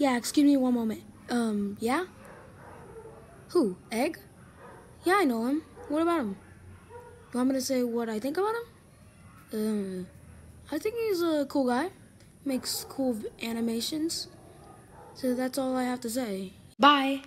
Yeah, excuse me one moment. Um, yeah? Who? Egg? Yeah, I know him. What about him? You want me to say what I think about him? Um, I think he's a cool guy. Makes cool animations. So that's all I have to say. Bye.